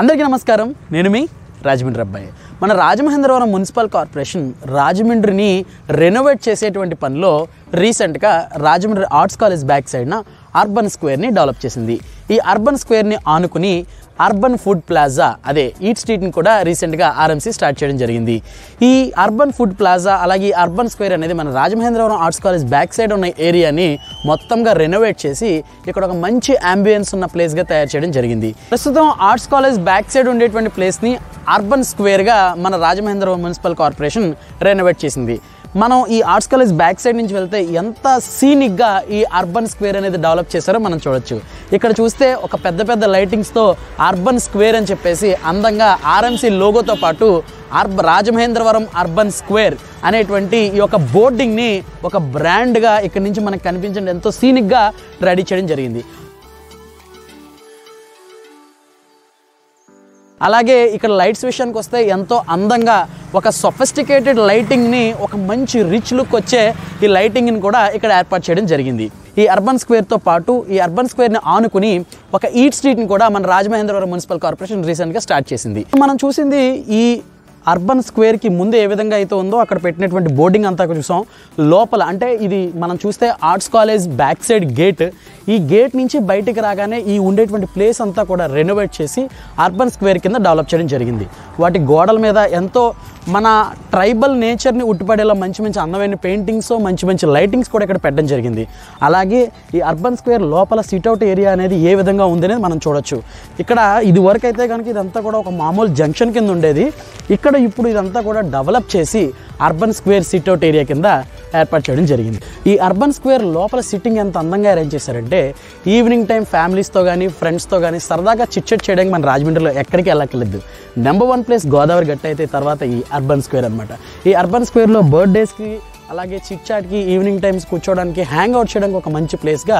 అందరికీ నమస్కారం. నేను మీ రాజమండ్రి అబ్బాయి. మన రాజమహేంద్రవరం మున్సిపల్ కార్పొరేషన్ రాజమండ్రిని రెనోవేట్ చేసేటువంటి పనిలో రీసెంట్గా రాజమండ్రి ఆర్ట్స్ కాలేజ్ బ్యాక్ సైడ్న అర్బన్ స్క్వేర్ని డెవలప్ చేసింది. ఈ అర్బన్ స్క్వేర్ని ఆనుకుని అర్బన్ ఫుడ్ ప్లాజా అదే ఈట్ స్ట్రీట్ని కూడా రీసెంట్గా ఆర్ఎంసీ స్టార్ట్ చేయడం జరిగింది. ఈ అర్బన్ ఫుడ్ ప్లాజా అలాగే అర్బన్ స్క్వేర్ అనేది మన Rajamahendravaram arts college back side ఉన్న ఏరియాని మొత్తంగా రెనోవేట్ చేసి ఇక్కడ ఒక మంచి అంబియన్స్ ఉన్న ప్లేస్గా తయారు చేయడం జరిగింది. ప్రస్తుతం ఆర్ట్స్ కాలేజ్ బ్యాక్ సైడ్ ఉండేటువంటి ప్లేస్ని అర్బన్ స్క్వేర్గా మన రాజమహేంద్రవరం మున్సిపల్ కార్పొరేషన్ రెనోవేట్ చేసింది. మనం ఈ ఆర్ట్స్ కాలేజ్ బ్యాక్ సైడ్ నుంచి వెళ్తే ఎంత సీనిక్గా ఈ అర్బన్ స్క్వేర్ అనేది డెవలప్ చేశారో మనం చూడొచ్చు. ఇక్కడ చూస్తే ఒక పెద్ద పెద్ద లైటింగ్స్తో అర్బన్ స్క్వేర్ అని చెప్పేసి అందంగా ఆర్ఎంసీ లోగోతో పాటు అర్బ రాజమహేంద్రవరం అర్బన్ స్క్వేర్ అనేటువంటి ఈ యొక్క బోర్డింగ్ని ఒక బ్రాండ్గా ఇక్కడ నుంచి మనకు కనిపించండి. ఎంతో సీనిక్గా రెడీ చేయడం జరిగింది. అలాగే ఇక్కడ లైట్స్ విషయానికి వస్తే ఎంతో అందంగా ఒక సొఫిస్టికేటెడ్ లైటింగ్ని ఒక మంచి రిచ్ లుక్ వచ్చే ఈ లైటింగ్ని కూడా ఇక్కడ ఏర్పాటు చేయడం జరిగింది. ఈ అర్బన్ స్క్వేర్తో పాటు ఈ అర్బన్ స్క్వేర్ని ఆనుకుని ఒక ఈట్ స్ట్రీట్ని కూడా మన రాజమహేంద్రవరం మున్సిపల్ కార్పొరేషన్ రీసెంట్గా స్టార్ట్ చేసింది. మనం చూసింది ఈ అర్బన్ స్క్వేర్కి ముందు ఏ విధంగా అయితే ఉందో అక్కడ పెట్టినటువంటి బోర్డింగ్ అంతా చూసాం. లోపల అంటే ఇది మనం చూస్తే arts college back side gate. ఈ గేట్ నుంచి బయటికి రాగానే ఈ ఉండేటువంటి ప్లేస్ అంతా కూడా రెనోవేట్ చేసి అర్బన్ స్క్వేర్ కింద డెవలప్ చేయడం జరిగింది. వాటి గోడల మీద ఎంతో మన ట్రైబల్ నేచర్ని ఉట్టిపడేలా మంచి మంచి అందమైన పెయింటింగ్స్ మంచి మంచి లైటింగ్స్ కూడా ఇక్కడ పెట్టడం జరిగింది. అలాగే ఈ అర్బన్ స్క్వేర్ లోపల సిట్అవుట్ ఏరియా అనేది ఏ విధంగా ఉంది అనేది మనం చూడొచ్చు. ఇక్కడ ఇది వరకు అయితే కనుక ఇదంతా కూడా ఒక మామూలు జంక్షన్ కింద ఉండేది. ఇక్కడ ఇప్పుడు ఇదంతా కూడా డెవలప్ చేసి అర్బన్ స్క్వేర్ సిట్అవుట్ ఏరియా కింద ఏర్పాటు చేయడం జరిగింది. ఈ అర్బన్ స్క్వేర్ లోపల సిట్టింగ్ ఎంత అందంగా అరేంజ్ చేశారంటే ఈవినింగ్ టైం ఫ్యామిలీస్తో కానీ ఫ్రెండ్స్తో కానీ సరదాగా చిట్చెట్ చేయడానికి మన రాజమండ్రిలో ఎక్కడికి వెళ్ళక్కర్లేదు. నెంబర్ వన్ ప్లేస్ గోదావరి గట్ట అయితే తర్వాత ఈ అర్బన్ స్క్వేర్ అనమాట ఈ అర్బన్ స్క్వేర్లో బర్త్డేస్కి అలాగే చిట్ చాట్కి ఈవినింగ్ టైమ్స్ కూర్చోవడానికి హ్యాంగ్ అవుట్ చేయడానికి ఒక మంచి ప్లేస్గా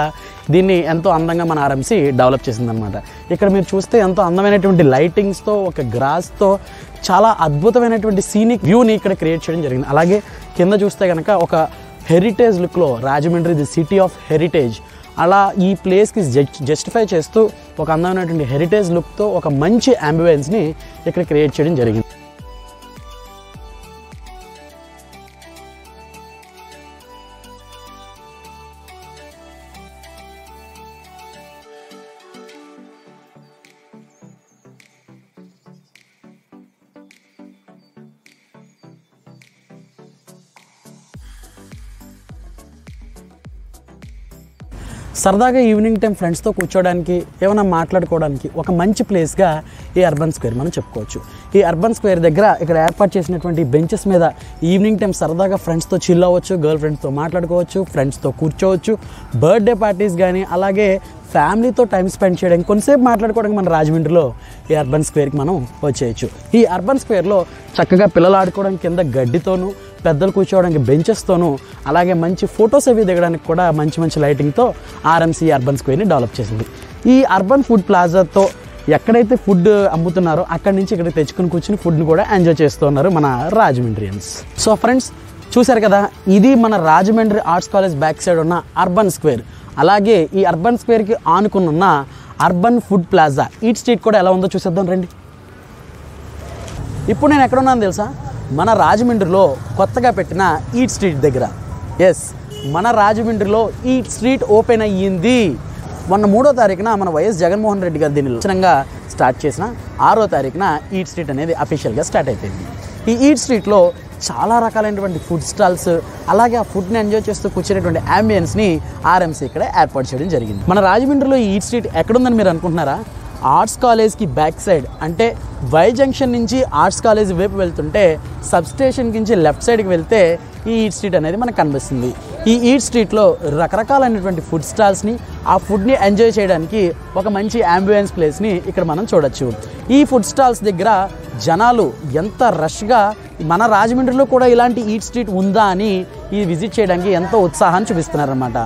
దీన్ని ఎంతో అందంగా మన ఆర్ఎంసీ డెవలప్ చేసిందనమాట ఇక్కడ మీరు చూస్తే ఎంతో అందమైనటువంటి లైటింగ్స్తో ఒక గ్రాస్తో చాలా అద్భుతమైనటువంటి సీనిక్ వ్యూని ఇక్కడ క్రియేట్ చేయడం జరిగింది. అలాగే కింద చూస్తే కనుక ఒక హెరిటేజ్ లుక్లో Rajahmundry the city of heritage అలా ఈ ప్లేస్కి జస్టిఫై చేస్తూ ఒక అందమైనటువంటి హెరిటేజ్ లుక్తో ఒక మంచి అంబియన్స్ని ఇక్కడ క్రియేట్ చేయడం జరిగింది. సరదాగా ఈవినింగ్ టైం ఫ్రెండ్స్తో కూర్చోడానికి ఏమైనా మాట్లాడుకోవడానికి ఒక మంచి ప్లేస్గా ఈ అర్బన్ స్క్వేర్ మనం చెప్పుకోవచ్చు. ఈ అర్బన్ స్క్వేర్ దగ్గర ఇక్కడ ఏర్పాటు చేసినటువంటి బెంచెస్ మీద ఈవినింగ్ టైం సరదాగా ఫ్రెండ్స్తో చిల్ అవ్వచ్చు గర్ల్ ఫ్రెండ్స్తో మాట్లాడుకోవచ్చు ఫ్రెండ్స్తో కూర్చోవచ్చు బర్త్డే పార్టీస్ కానీ అలాగే ఫ్యామిలీతో టైం స్పెండ్ చేయడానికి కొంతసేపు మాట్లాడుకోవడానికి మన రాజమండ్రిలో ఈ అర్బన్ స్క్వేర్కి మనం వచ్చేయచ్చు. ఈ అర్బన్ స్క్వేర్లో చక్కగా పిల్లలు ఆడుకోవడానికి కింద గడ్డితోనూ పెద్దలు కూర్చోవడానికి బెంచెస్తోనూ అలాగే మంచి ఫొటోస్ అవి దిగడానికి కూడా మంచి మంచి లైటింగ్తో ఆర్ఎంసీ అర్బన్ స్క్వేర్ని డెవలప్ చేసింది. ఈ అర్బన్ ఫుడ్ ప్లాజాతో ఎక్కడైతే ఫుడ్ అమ్ముతున్నారో అక్కడి నుంచి ఇక్కడ తెచ్చుకుని కూర్చుని ఫుడ్ని కూడా ఎంజాయ్ చేస్తున్నారు మన రాజమండ్రియన్స్. సో ఫ్రెండ్స్ చూశారు కదా ఇది మన Rajahmundry arts college back side ఉన్న అర్బన్ స్క్వేర్ అలాగే ఈ అర్బన్ స్క్వేర్కి ఆనుకుని ఉన్న urban food plaza eat street కూడా ఎలా ఉందో చూసేద్దాం రండి. ఇప్పుడు నేను ఎక్కడ ఉన్నాను తెలుసా? మన రాజమండ్రిలో కొత్తగా పెట్టిన ఈట్ స్ట్రీట్ దగ్గర. ఎస్ మన రాజమండ్రిలో ఈట్ స్ట్రీట్ ఓపెన్ అయ్యింది. మొన్న మూడో తారీఖున మన వైఎస్ జగన్మోహన్ రెడ్డి గారు దీన్ని లక్షణంగా స్టార్ట్ చేసిన ఆరో తారీఖున ఈట్ స్ట్రీట్ అనేది అఫీషియల్గా స్టార్ట్ అయిపోయింది. ఈ ఈట్ స్ట్రీట్లో చాలా రకాలైనటువంటి ఫుడ్ స్టాల్స్ అలాగే ఆ ఫుడ్ని ఎంజాయ్ చేస్తూ కూర్చునేటువంటి అంబియన్స్ని ఆర్ఎంసీ ఇక్కడ ఏర్పాటు చేయడం జరిగింది. మన రాజమండ్రిలో ఈ ఈట్ స్ట్రీట్ ఎక్కడుందని మీరు అనుకుంటున్నారా? ఆర్ట్స్ కాలేజ్కి బ్యాక్ సైడ్ అంటే వై జంక్షన్ నుంచి ఆర్ట్స్ కాలేజ్ వైపు వెళ్తుంటే సబ్ స్టేషన్ నుంచి లెఫ్ట్ సైడ్కి వెళ్తే ఈ ఈట్ స్ట్రీట్ అనేది మనకు కనిపిస్తుంది. ఈ ఈట్ స్ట్రీట్లో రకరకాలైనటువంటి ఫుడ్ స్టాల్స్ని ఆ ఫుడ్ని ఎంజాయ్ చేయడానికి ఒక మంచి అంబులెన్స్ ప్లేస్ని ఇక్కడ మనం చూడొచ్చు. ఈ ఫుడ్ స్టాల్స్ దగ్గర జనాలు ఎంత రష్గా మన రాజమండ్రిలో కూడా ఇలాంటి ఈట్ స్ట్రీట్ ఉందా అని ఈ విజిట్ చేయడానికి ఎంతో ఉత్సాహాన్ని చూపిస్తున్నారన్నమాట.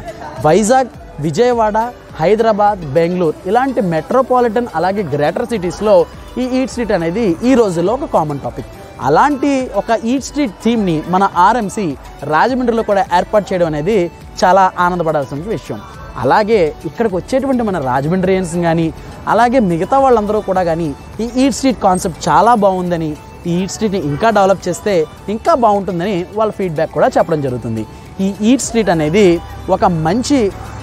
వైజాగ్ విజయవాడ హైదరాబాద్ బెంగళూరు ఇలాంటి మెట్రోపాలిటన్ అలాగే గ్రేటర్ సిటీస్లో ఈ ఈట్ స్ట్రీట్ అనేది ఈ రోజుల్లో ఒక కామన్ టాపిక్ అలాంటి ఒక ఈట్ స్ట్రీట్ థీమ్ని మన ఆర్ఎంసీ రాజమండ్రిలో కూడా ఏర్పాటు చేయడం అనేది చాలా ఆనందపడాల్సిన విషయం. అలాగే ఇక్కడికి వచ్చేటువంటి మన రాజమండ్రియన్స్ కానీ అలాగే మిగతా వాళ్ళందరూ కూడా కానీ ఈ ఈట్ స్ట్రీట్ కాన్సెప్ట్ చాలా బాగుందని ఈ ఈట్ స్ట్రీట్ని ఇంకా డెవలప్ చేస్తే ఇంకా బాగుంటుందని వాళ్ళ ఫీడ్బ్యాక్ కూడా చెప్పడం జరుగుతుంది. ఈ ఈట్ స్ట్రీట్ అనేది ఒక మంచి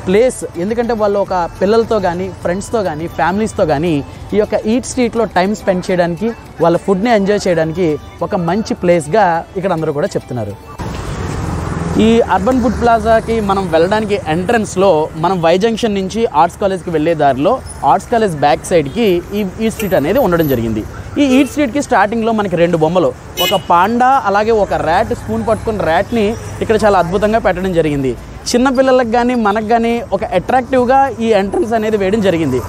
ప్లేస్ ఎందుకంటే వాళ్ళు ఒక పిల్లలతో కానీ ఫ్రెండ్స్తో కానీ ఫ్యామిలీస్తో కానీ ఈ యొక్క ఈట్ స్ట్రీట్లో టైం స్పెండ్ చేయడానికి వాళ్ళ ఫుడ్ని ఎంజాయ్ చేయడానికి ఒక మంచి ప్లేస్గా ఇక్కడ అందరూ కూడా చెప్తున్నారు. ఈ అర్బన్ ఫుడ్ ప్లాజాకి మనం వెళ్ళడానికి ఎంట్రన్స్లో మనం వై జంక్షన్ నుంచి ఆర్ట్స్ కాలేజ్కి వెళ్ళే దారిలో ఆర్ట్స్ కాలేజ్ బ్యాక్ సైడ్కి ఈ ఈట్ స్ట్రీట్ అనేది ఉండడం జరిగింది. ఈ ఈట్ స్ట్రీట్కి స్టార్టింగ్లో మనకి రెండు బొమ్మలు ఒక పాండా అలాగే ఒక ర్యాట్ స్పూన్ పట్టుకున్న ర్యాట్ని ఇక్కడ చాలా అద్భుతంగా పెట్టడం జరిగింది. చిన్న పిల్లలకు కానీ మనకు కానీ ఒక అట్రాక్టివ్గా ఈ ఎంట్రన్స్ అనేది వేయడం జరిగింది.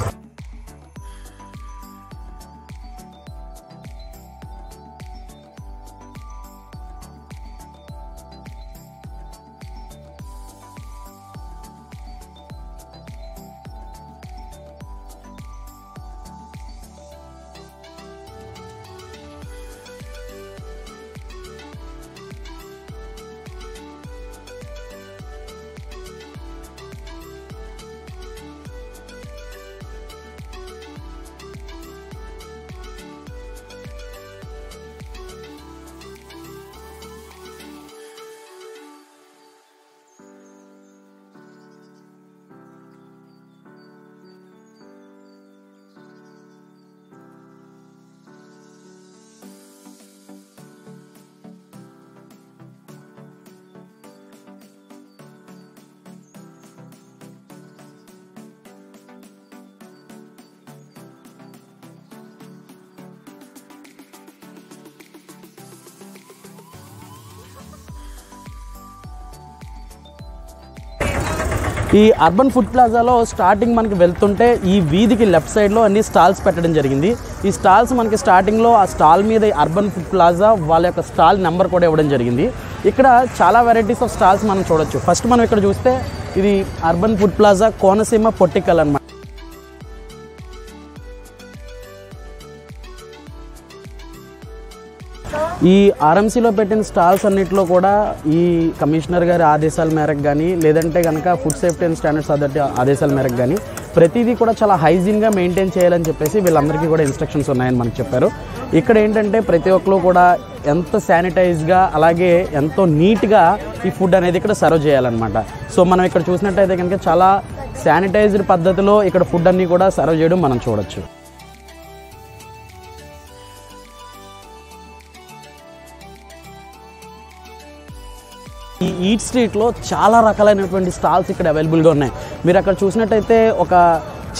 ఈ అర్బన్ ఫుడ్ ప్లాజాలో స్టార్టింగ్ మనకి వెళ్తుంటే ఈ వీధికి లెఫ్ట్ సైడ్లో అన్ని స్టాల్స్ పెట్టడం జరిగింది. ఈ స్టాల్స్ మనకి స్టార్టింగ్లో ఆ స్టాల్ మీద అర్బన్ ఫుడ్ ప్లాజా వాళ్ళ యొక్క స్టాల్ నెంబర్ కూడా ఇవ్వడం జరిగింది. ఇక్కడ చాలా వెరైటీస్ ఆఫ్ స్టాల్స్ మనం చూడొచ్చు. ఫస్ట్ మనం ఇక్కడ చూస్తే ఇది అర్బన్ ఫుడ్ ప్లాజా కోనసీమ పొట్టికల్ అనమాట ఈ ఆర్ఎంసీలో పెట్టిన స్టాల్స్ అన్నింటిలో కూడా ఈ కమిషనర్ గారి ఆదేశాల మేరకు కానీ లేదంటే కనుక food safety and standards authority ఆదేశాల మేరకు కానీ ప్రతిదీ కూడా చాలా హైజీన్గా మెయింటైన్ చేయాలని చెప్పేసి వీళ్ళందరికీ కూడా ఇన్స్ట్రక్షన్స్ ఉన్నాయని మనకు చెప్పారు. ఇక్కడ ఏంటంటే ప్రతి ఒక్కరు కూడా ఎంత శానిటైజ్గా అలాగే ఎంతో నీట్గా ఈ ఫుడ్ అనేది ఇక్కడ సర్వ్ చేయాలన్నమాట. సో మనం ఇక్కడ చూసినట్టయితే కనుక చాలా శానిటైజ్డ్ పద్ధతిలో ఇక్కడ ఫుడ్ అన్నీ కూడా సర్వ్ చేయడం మనం చూడొచ్చు. ఈ ఈట్ స్ట్రీట్లో చాలా రకాలైనటువంటి స్టాల్స్ ఇక్కడ అవైలబుల్గా ఉన్నాయి. మీరు అక్కడ చూసినట్టయితే ఒక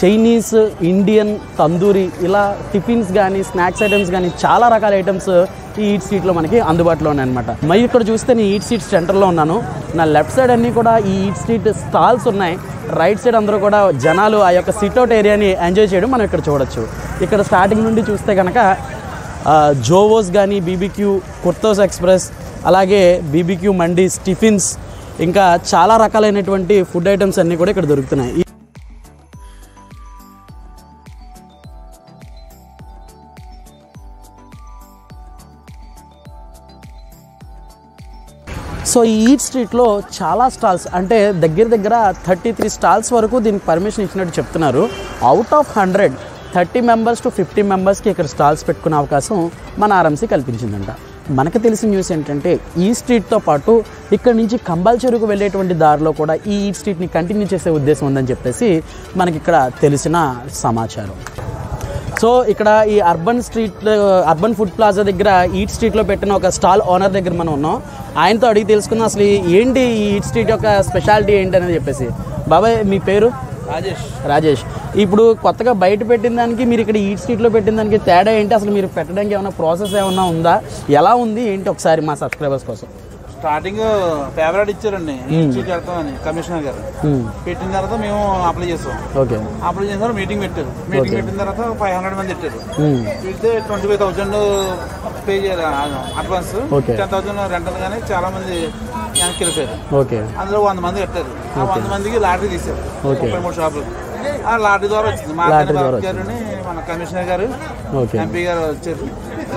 చైనీస్ ఇండియన్ తందూరి ఇలా టిఫిన్స్ కానీ స్నాక్స్ ఐటమ్స్ కానీ చాలా రకాల ఐటమ్స్ ఈ ఈట్ స్ట్రీట్లో మనకి అందుబాటులో ఉన్నాయన్నమాట. మరి ఇక్కడ చూస్తే నేను ఈట్ స్ట్రీట్ సెంటర్లో ఉన్నాను. నా లెఫ్ట్ సైడ్ అన్నీ కూడా ఈ ఈట్ స్ట్రీట్ స్టాల్స్ ఉన్నాయి. రైట్ సైడ్ అందరూ కూడా జనాలు ఆ యొక్క సిట్అవుట్ ఏరియాని ఎంజాయ్ చేయడం మనం ఇక్కడ చూడొచ్చు. ఇక్కడ స్టార్టింగ్ నుండి చూస్తే కనుక జోవోస్ కానీ బీబీక్యూ కుర్తోస్ ఎక్స్ప్రెస్ అలాగే బీబీక్యూ మండీస్ టిఫిన్స్ ఇంకా చాలా రకాలైనటువంటి ఫుడ్ ఐటమ్స్ అన్నీ కూడా ఇక్కడ దొరుకుతున్నాయి. సో ఈ ఈట్ స్ట్రీట్లో చాలా స్టాల్స్ అంటే దగ్గర దగ్గర థర్టీ త్రీ స్టాల్స్ వరకు దీనికి పర్మిషన్ ఇచ్చినట్టు చెప్తున్నారు. Out of hundred thirty members to fifty మెంబర్స్కి ఇక్కడ స్టాల్స్ పెట్టుకునే అవకాశం మన ఆర్ఎంసీ కల్పించిందంట. మనకు తెలిసిన న్యూస్ ఏంటంటే ఈ స్ట్రీట్తో పాటు ఇక్కడ నుంచి కంబాల్ చెరువుకు వెళ్ళేటువంటి దారిలో కూడా ఈ ఈట్ స్ట్రీట్ని కంటిన్యూ చేసే ఉద్దేశం ఉందని చెప్పేసి మనకి ఇక్కడ తెలిసిన సమాచారం. సో ఇక్కడ ఈ urban street urban food plaza దగ్గర ఈట్ స్ట్రీట్లో పెట్టిన ఒక స్టాల్ ఓనర్ దగ్గర మనం ఉన్నాం. ఆయనతో అడిగి తెలుసుకుందాం అసలు ఈ- ఏంటి ఈ ఈట్ స్ట్రీట్ యొక్క స్పెషాలిటీ ఏంటి అనేది చెప్పేసి. బాబాయ్ మీ పేరు? రాజేష్. రాజేష్. ఇప్పుడు కొత్తగా బయట పెట్టిన దానికి మీరు ఇక్కడ ఈట్ స్ట్రీట్లో పెట్టిన దానికి తేడా ఏంటి? అసలు మీరు పెట్టడానికి ఏమైనా ప్రాసెస్ ఏమైనా ఉందా? ఎలా ఉంది? ఏంటి ఒకసారి మా సబ్స్క్రైబర్స్ కోసం? స్టార్టింగ్ ఫేవరెట్ ఇచ్చారండి. వెళ్తామని కమిషనర్ గారు. పెట్టిన తర్వాత మేము అప్లై చేస్తాం. ఓకే. అప్లై చేసిన తర్వాత మీటింగ్ పెట్టారు. మీటింగ్ పెట్టిన తర్వాత ఫైవ్ హండ్రెడ్ మంది పెట్టారు పెడితే ట్వంటీ ఫైవ్ థౌసండ్ పే చేయాలి అడ్వాన్స్. టెన్ థౌసండ్ రెంట్ కానీ చాలా మంది వెనక్కి వెళ్ళిపోయారు. ఓకే. అందులో వంద మంది కట్టారు. ఆ వంద మందికి లాటరీ తీశారు. Okay. ముప్పై మూడు షాపులు. లాటరీ ద్వారా వచ్చింది. మా లాటరీ ద్వారా భారత్ గారిని మన కమిషనర్ గారు ఓకే. ఎంపీ గారు వచ్చారు.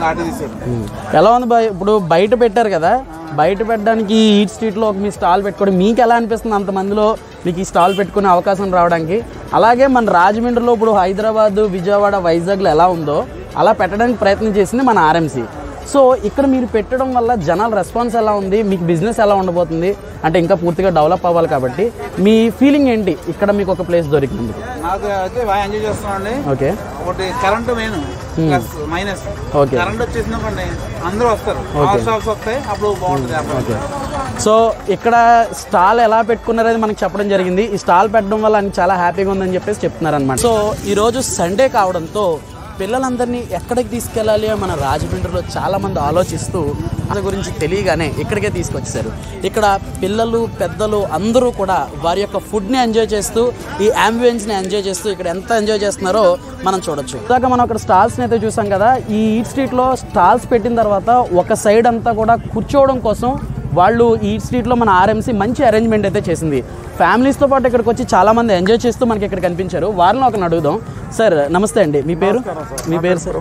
లాటరీ తీశారు. ఎలా ఉంది బాయ్ ఇప్పుడు బయట పెట్టారు కదా బయట పెట్టడానికి ఈట్ స్ట్రీట్లో ఒక మీ స్టాల్ పెట్టుకోవడం మీకు ఎలా అనిపిస్తుంది అంతమందిలో? మీకు ఈ స్టాల్ పెట్టుకునే అవకాశం రావడానికి? అలాగే మన రాజమండ్రిలో ఇప్పుడు హైదరాబాద్ విజయవాడ వైజాగ్లో ఎలా ఉందో అలా పెట్టడానికి ప్రయత్నం చేసింది మన ఆర్ఎంసీ. సో ఇక్కడ మీరు పెట్టడం వల్ల జనాల రెస్పాన్స్ ఎలా ఉంది? మీకు బిజినెస్ ఎలా ఉండబోతుంది? అంటే ఇంకా పూర్తిగా డెవలప్ అవ్వాలి కాబట్టి మీ ఫీలింగ్ ఏంటి? ఇక్కడ మీకు ఒక ప్లేస్ దొరికినందుకు. నాకు అయితే బాగా ఎంజాయ్ ఓకే. ఒకటి current main. Plus minus. Okay. Current వచ్చేసింది అనుకోండి అందరూ వస్తారు. వస్తాయి అప్పుడు బాగుంటుంది వ్యాపారం. సో ఇక్కడ స్టాల్ ఎలా పెట్టుకున్నారని మనకి చెప్పడం జరిగింది. ఈ స్టాల్ పెట్టడం వల్ల చాలా హ్యాపీగా ఉందని చెప్పేసి చెప్తున్నారు అనమాట సో ఈరోజు సండే కావడంతో పిల్లలందరినీ ఎక్కడికి తీసుకెళ్ళాలి మన రాజమండ్రిలో చాలామంది ఆలోచిస్తూ దాని గురించి తెలియగానే ఇక్కడికే తీసుకొచ్చేసారు ఇక్కడ పిల్లలు పెద్దలు అందరూ కూడా వారి యొక్క ఫుడ్ని ఎంజాయ్ చేస్తూ ఈ అంబులెన్స్ని ఎంజాయ్ చేస్తూ ఇక్కడ ఎంత ఎంజాయ్ చేస్తున్నారో మనం చూడొచ్చు. ఇందాక మనం అక్కడ స్టాల్స్ని అయితే చూసాం కదా ఈ ఈట్ స్ట్రీట్లో స్టాల్స్ పెట్టిన తర్వాత ఒక సైడ్ అంతా కూడా కూర్చోవడం కోసం వాళ్ళు ఈ స్ట్రీట్లో మన ఆర్ఎంసీ మంచి అరేంజ్మెంట్ అయితే చేసింది. ఫ్యామిలీస్తో పాటు ఇక్కడికి వచ్చి చాలా మంది ఎంజాయ్ చేస్తూ మనకి ఇక్కడ కనిపించారు. వారిని ఒకరిని అడుగుదాం. సార్ నమస్తే అండి. మీ పేరు? మీ పేరు సార్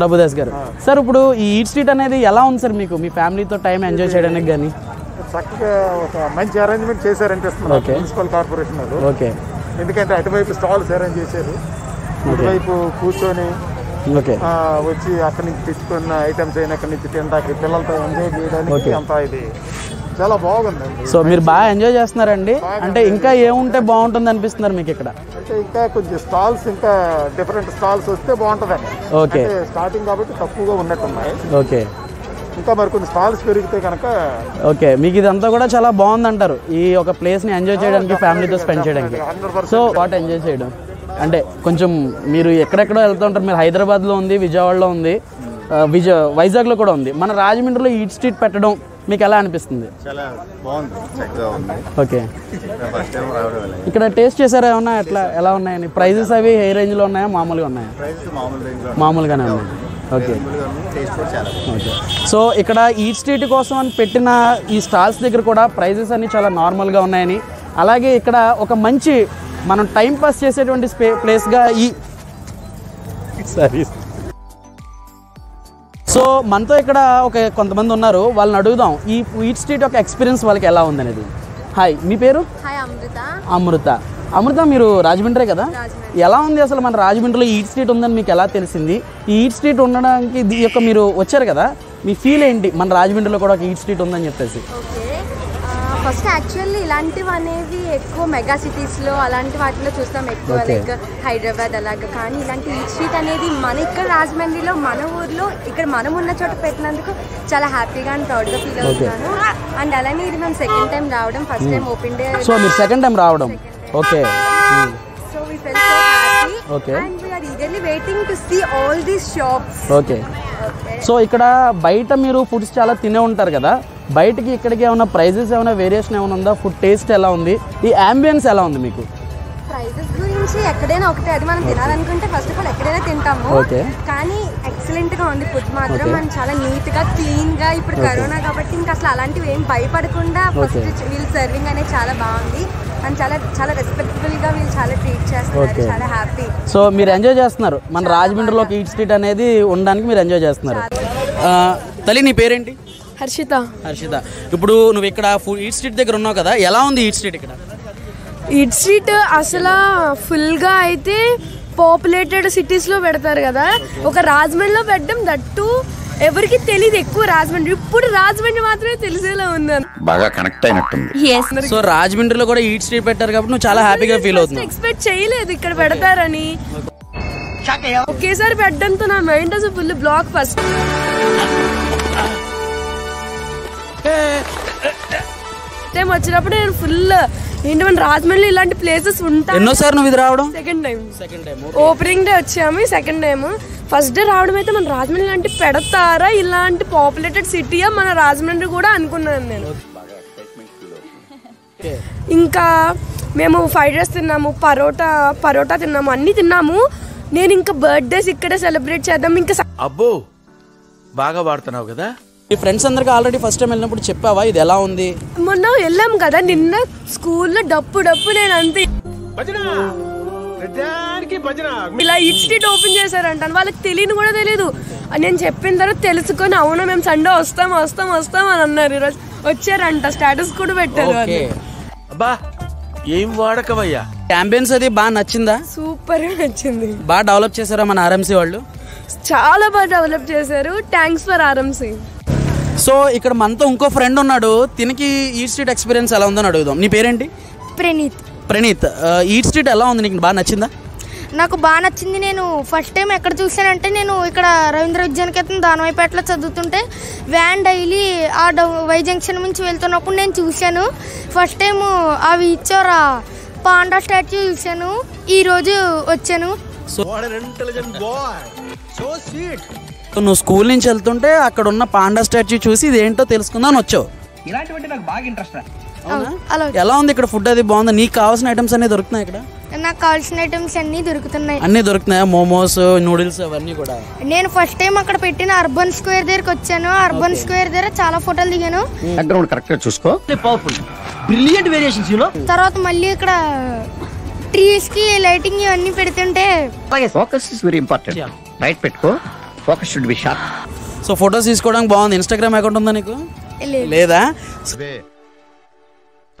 ప్రభుదాస్ గారు. సార్ ఇప్పుడు ఈ ఈట్ స్ట్రీట్ అనేది ఎలా ఉంది సార్ మీకు? మీ ఫ్యామిలీతో టైం ఎంజాయ్ చేయడానికి కానీ చక్కగా ఒక మంచి అరేంజ్మెంట్ చేశారనిపిస్తున్నారు. మున్సిపల్ కార్పొరేషన్ వాళ్ళు. ఓకే ఎందుకంటే అటువైపు స్టాల్స్ అరేంజ్ చేశారు. ఇటువైపు కూర్చొని వచ్చి అక్కడి నుంచి తీసుకున్న ఐటమ్స్ అయినా అక్కడి నుంచి తినడానికి పిల్లలతో ఎంజాయ్ చేయడానికి. అంతా ఇది. చాలా బాగుందండి. సో మీరు బాగా ఎంజాయ్ చేస్తున్నారండి? అంటే ఇంకా ఏముంటే బాగుంటుంది అనిపిస్తున్నారు మీకు ఇక్కడ? అంటే ఇంకా కొంచెం స్టాల్స్ ఇంకా డిఫరెంట్ స్టాల్స్ వస్తే బాగుంటుందండి. ఓకే. స్టార్టింగ్ కాబట్టి తక్కువగా ఉన్నట్టున్నాయి. ఓకే. ఇంకా మరి కొన్ని స్టాల్స్ పెరిగితే కనుక ఓకే. మీకు ఇదంతా కూడా చాలా బాగుంది అంటారు ఈ ఒక ప్లేస్ని ఎంజాయ్ చేయడానికి ఫ్యామిలీతో స్పెండ్ చేయడానికి. సో వాట్ ఎంజాయ్ చేయడం? అంటే కొంచెం మీరు ఎక్కడెక్కడో వెళ్తూ ఉంటారు. మీరు హైదరాబాద్లో ఉంది విజయవాడలో ఉంది విజయ వైజాగ్లో కూడా ఉంది. మన రాజమండ్రిలో ఈట్ స్ట్రీట్ పెట్టడం మీకు ఎలా అనిపిస్తుంది? ఓకే. ఇక్కడ టేస్ట్ చేశారా ఏమన్నా? ఎట్లా ఎలా ఉన్నాయని? ప్రైజెస్ అవి ఏ రేంజ్లో ఉన్నాయా? మామూలుగా ఉన్నాయా? మామూలుగానే ఉన్నాయి. ఓకే. ఓకే. సో ఇక్కడ ఈట్ స్ట్రీట్ కోసం అని పెట్టిన ఈ స్టాల్స్ దగ్గర కూడా ప్రైజెస్ అన్ని చాలా నార్మల్గా ఉన్నాయని. అలాగే ఇక్కడ ఒక మంచి మనం టైం పాస్ చేసేటువంటి స్పే ప్లేస్గా ఈ సరే. సో మనతో ఇక్కడ ఒక కొంతమంది ఉన్నారు వాళ్ళని అడుగుదాం. ఈ ఈట్ స్ట్రీట్ యొక్క ఎక్స్పీరియన్స్ వాళ్ళకి ఎలా ఉందనేది. హాయ్ మీ పేరు? అమృత. అమృత. అమృత మీరు రాజమండ్రే కదా. ఎలా ఉంది అసలు మన రాజమండ్రిలో ఈట్ స్ట్రీట్ ఉందని మీకు ఎలా తెలిసింది? ఈ ఈట్ స్ట్రీట్ ఉండడానికి యొక్క మీరు వచ్చారు కదా? మీ ఫీల్ ఏంటి? మన రాజమండ్రిలో కూడా ఒక ఈట్ స్ట్రీట్ ఉందని చెప్పేసి. ఓకే. ఫస్ట్ యాక్చువల్లీ ఇలాంటివి అనేవి ఎక్కువ మెగా సిటీస్లో అలాంటి వాటిలో చూస్తాం ఎక్కువ. లైక్ హైదరాబాద్ అలాగా. కానీ ఇలాంటి ఈ స్ట్రీట్ అనేది మన ఇక్కడ రాజమండ్రిలో మన ఊర్లో ఇక్కడ మనం ఉన్న చోట పెట్టినందుకు చాలా హ్యాపీగా అండ్ ప్రౌడ్గా ఫీల్ అవుతున్నాను. అండ్ అలానే ఇది మేము సెకండ్ టైం రావడం first time open day so మీరు సెకండ్ టైం రావడం. Okay so we feel so happy Okay. And we are eagerly waiting to see all these shops okay okay so ఇక్కడ బయట మీరు ఫుడ్స్ చాలా తినే ఉంటారు కదా? బయటకి ఇక్కడికి ఏమైనా ప్రైజెస్ ఏమైనా వేరియేషన్ ఏమైనా ఉందా? ఫుడ్ టేస్ట్ ఎలా ఉంది? ఈ అంబియన్స్ ఎలా ఉంది మీకు? ప్రైజెస్ గురించి ఎక్కడైనా ఒకటే అది మనం తినాలనుకుంటే ఫస్ట్ ఆఫ్ ఆల్ ఎక్కడైనా తింటాము. కానీ ఎక్సలెంట్గా ఉంది ఫుడ్ మాత్రం. మనం చాలా నీట్గా క్లీన్గా ఇప్పుడు కరోనా కాబట్టి ఇంకా అసలు అలాంటివి ఏం భయపడకుండా ఫస్ట్. వీళ్ళు సర్వింగ్ అనేది చాలా బాగుంది. అండ్ చాలా చాలా రెస్పెక్టబుల్గా వీళ్ళు చాలా ట్రీట్ చేస్తున్నారు. చాలా హ్యాపీ సో మీరు ఎంజాయ్ చేస్తున్నారు. మన రాజమండ్రిలో ఈట్ స్ట్రీట్ అనేది ఉండడానికి మీరు ఎంజాయ్ చేస్తున్నారు. తల్లి నీ పేరేంటి? హర్షిత. హర్షిత. ఇప్పుడు నువ్వు ఇక్కడ ఈట్ స్ట్రీట్ దగ్గర ఉన్నావు కదా ఎలా ఉంది ఈట్ స్ట్రీట్ ఇక్కడ? ఈట్ స్ట్రీట్ అసలు ఫుల్గా అయితే పాపులేటెడ్ సిటీస్లో పెడతారు కదా. ఒక రాజమండ్రిలో పెట్టడం దట్టు ఎవరికి తెలియదు ఎక్కువ రాజమండ్రి. ఇప్పుడు రాజమండ్రి మాత్రమే తెలిసేలా ఉంది బాగా కనెక్ట్ అయినట్టుంది. సో రాజమండ్రిలో కూడా ఈట్ స్ట్రీట్ పెట్టారు కాబట్టి నువ్వు చాలా హ్యాపీగా ఫీల్ అవుతున్నావు. ఎక్స్పెక్ట్ చేయలేదు ఇక్కడ పెడతారని. ఒకేసారి పెట్టడంతో నా మైండ్ అసలు ఫుల్ బ్లాక్ ఫస్ట్ టైం వచ్చినప్పుడు నేను ఫుల్ ఏంటి మన రాజమండ్రి ఇలాంటి ప్లేసెస్ ఉంటాయి ఎన్నోసారి నువ్వు ఇది రావడం? Second time second time opening day వచ్చాము సెకండ్ టైం ఫస్ట్ డే రావడం అయితే మన రాజమండ్రి ఇలాంటి పెడతారా ఇలాంటి పాపులేటెడ్ సిటీయా మన రాజమండ్రి కూడా అనుకున్నాను నేను. ఇంకా మేము ఫ్రైడ్ రైస్ తిన్నాము పరోటా పరోటా తిన్నాము అన్నీ తిన్నాము. నేను ఇంకా బర్త్డేస్ ఇక్కడే సెలబ్రేట్ చేద్దాం ఇంకా అబ్బో బాగా వాడుతున్నావు కదా? ఈ ఫ్రెండ్స్ అందరికి ఆల్రెడీ ఫస్ట్ టైం వెళ్ళినప్పుడు చెప్పావా? ఇది ఎలా ఉంది? మొన్న వెళ్ళాము కదా నిన్న స్కూల్లో డప్పు డప్పు నేను అంతే. ఇలా స్ట్రీట్ ఓపెన్ చేశారంట వాళ్ళకి తెలియని కూడా తెలియదు నేను చెప్పిన తర్వాత తెలుసుకొని అవును మేము సండే వస్తాం వస్తాం వస్తాం అని అన్నారు ఈరోజు. వచ్చారంట స్టేటస్ కూడా పెట్టారు ఓకే. వాళ్ళు. అబ్బా ఏం వాడకవయ్యా? అంబియన్స్ అది బాగా నచ్చిందా? సూపర్ నచ్చింది. బాగా డెవలప్ చేశారా మన ఆర్ఎంసీ వాళ్ళు? చాలా బాగా డెవలప్ చేశారు. థ్యాంక్స్ ఫర్ ఆర్ఎంసీ సో ఇక్కడ మనతో ఇంకో ఫ్రెండ్ ఉన్నాడు. తినకి ఈట్ స్ట్రీట్ ఎక్స్పీరియన్స్ ఎలా ఉందని అడుగుదాం. నీ పేరేంటి? ప్రణీత్. ప్రణీత్. ఈట్ స్ట్రీట్ ఎలా ఉంది? నీకు బాగా నచ్చిందా? నాకు బాగా నచ్చింది. నేను ఫస్ట్ టైం ఎక్కడ చూశానంటే నేను ఇక్కడ రవీంద్ర విద్యానికేతన్ దానవాయిపేటలో చదువుతుంటే వ్యాన్ డైలీ ఆ డౌ వై జంక్షన్ నుంచి వెళ్తున్నప్పుడు నేను చూశాను. ఫస్ట్ టైం అవి ఇచ్చారా పాండా స్టాచ్యూ చూశాను. ఈరోజు వచ్చాను. సో సో నువ్వు స్కూల్ నుంచి వెళ్తుంటే అక్కడ ఉన్న పాండా స్టాచ్యూ చూసి ఇది ఏంటో తెలుసుకుందాం అని వచ్చావు. అవునా? అలా ఎలా ఉంది ఇక్కడ ఫుడ్ అది బాగుంది? నీకు కావాల్సిన ఐటమ్స్ అన్ని దొరుకుతున్నాయి ఇక్కడ? నాకు కావాల్సిన ఐటమ్స్ అన్నీ దొరుకుతున్నాయి. అన్ని దొరుకుతున్నాయా? మోమోస్ నూడిల్స్ అవన్నీ కూడా? నేను ఫస్ట్ టైం అక్కడ పెట్టిన అర్బన్ స్క్వేర్ దగ్గరికి వచ్చాను. అర్బన్ స్క్వేర్ దగ్గర చాలా ఫోటోలు దిగాను. బ్యాక్గ్రౌండ్ కరెక్ట్గా చూసుకో. తర్వాత మళ్ళీ ఇక్కడ ట్రీస్కి లైటింగ్ ఇవన్నీ పెడుతుంటే focus is very important right పెట్టుకో. Focus should be sharp so photos తీసుకోవడానికి బాగుంది. ఇన్స్టాగ్రామ్ అకౌంట్ ఉందా నీకు? లేదు.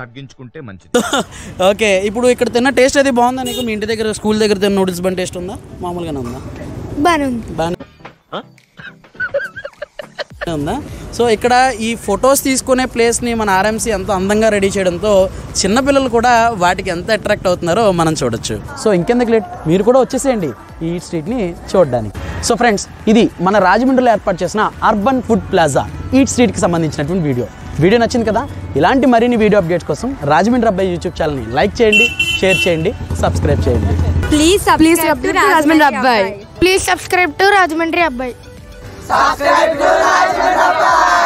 తగ్గించుకుంటే మంచిది. ఓకే ఇప్పుడు ఇక్కడ తిన్న టేస్ట్ అది బాగుందా నీకు? మీ ఇంటి దగ్గర స్కూల్ దగ్గర తిన్న నూడిల్స్ బండి టేస్ట్ ఉందా? మామూలుగానే ఉందా? బాగానే ఉంది. బాగానే ఉందా? సో ఇక్కడ ఈ ఫొటోస్ తీసుకునే ప్లేస్ని మన ఆర్ఎంసీ ఎంతో అందంగా రెడీ చేయడంతో చిన్నపిల్లలు కూడా వాటికి ఎంత అట్రాక్ట్ అవుతున్నారో మనం చూడొచ్చు. సో ఇంకెందుకు లేట్? మీరు కూడా వచ్చేసేయండి ఈ స్ట్రీట్ని చూడడానికి. సో ఫ్రెండ్స్ ఇది మన రాజమండ్రిలో ఏర్పాటు చేసిన అర్బన్ ఫుడ్ ప్లాజా ఈట్ స్ట్రీట్కి సంబంధించినటువంటి వీడియో. వీడియో నచ్చింది కదా? ఇలాంటి మరిన్ని వీడియో అప్డేట్స్ కోసం రాజమండ్రి అబ్బాయి యూట్యూబ్ ఛానల్ని లైక్ చేయండి షేర్ చేయండి సబ్స్క్రైబ్ చేయండి. ప్లీజ్ ప్లీజ్ రాజమండ్రి అబ్బాయి ప్లీజ్ సబ్స్క్రైబ్ టు రాజమండ్రి అబ్బాయి Subscribe to Raj Manapa.